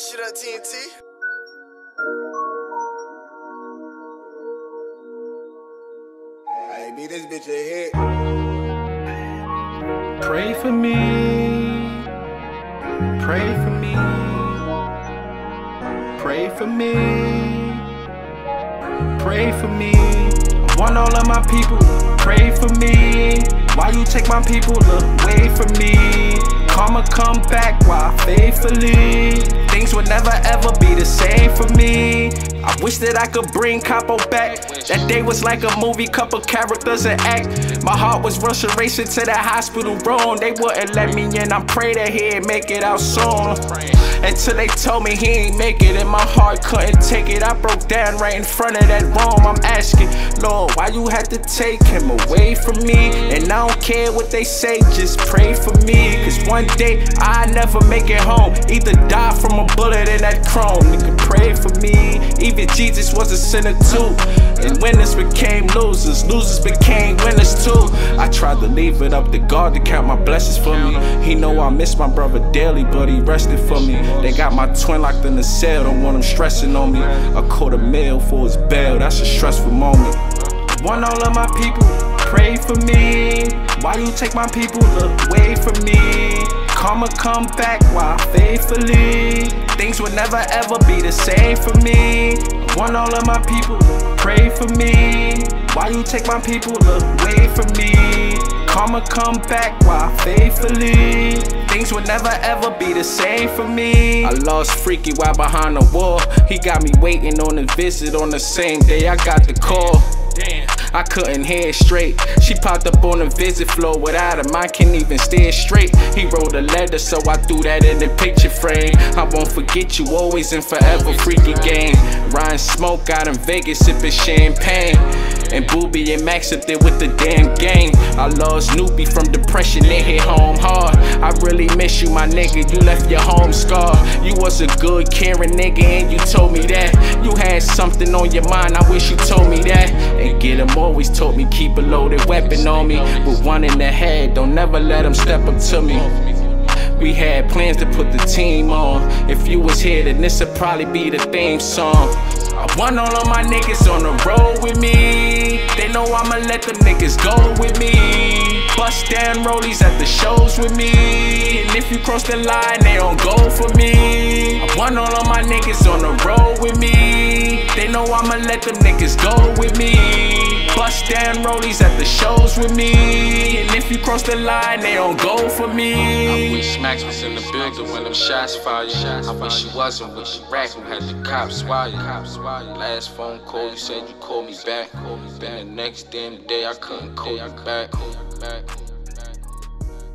shit up, TNT. Hey, beat this bitch a hit. Pray for me. Pray for me. Pray for me. Pray for me. I want all of my people. Pray for me. Why you take my people away from me? Karma come back while faithfully. Never ever be the same for me. I wish that I could bring Capo back. That day was like a movie, couple characters and act. My heart was rushing, racing to the hospital room. They wouldn't let me in. I pray that he'd make it out soon. Until they told me he ain't make it, and my heart couldn't take it. I broke down right in front of that room. I'm asking, Lord, why you had to take him away from me? And I don't care what they say, just pray for me. One day I never make it home. Either die from a bullet in that chrome. Nigga, pray for me. Even Jesus was a sinner too. And winners became losers, losers became winners too. I tried to leave it up to God to count my blessings for me. He know I miss my brother daily, but he rested for me. They got my twin locked in the cell, don't want him stressing on me. I caught a mail for his bail, that's a stressful moment. Want all of my people, pray for me. Why you take my people away from me? Karma come back while faithfully. Things will never ever be the same for me. I Want all of my people, to pray for me. Why you take my people away from me? Karma come back while faithfully. Things will never ever be the same for me. I lost Freaky while behind the wall. He got me waiting on a visit on the same day I got the call. Couldn't hear straight. She popped up on the visit floor without him. I can't even stare straight. He wrote a letter, so I threw that in the picture frame. I won't forget you, always and forever. Freaky game. Ryan Smoke out in Vegas, sipping champagne. And Booby and Max up there with the damn gang. I lost Snoopy from depression, they hit home hard. I really miss you, my nigga. You left your home scar. You was a good, caring nigga, and you told me that. Had something on your mind, I wish you told me that. And get him always told me keep a loaded weapon on me. With one in the head, don't never let him step up to me. We had plans to put the team on. If you was here, then this'd probably be the theme song. I want all of my niggas on the road with me. They know I'ma let them niggas go with me. Bust down rollies at the shows with me. And if you cross the line, they don't go for me. I want all of my niggas on the road with me. Know I'ma let them niggas go with me. Bust down rollies at the shows with me. And if you cross the line, they don't go for me. I wish Max was in the building when them shots fired. I wish he wasn't with the rack who had the cops wired. Last phone call, you said you called me back. The next damn day, I couldn't call you back.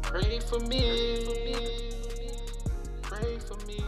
Pray for me. Pray for me.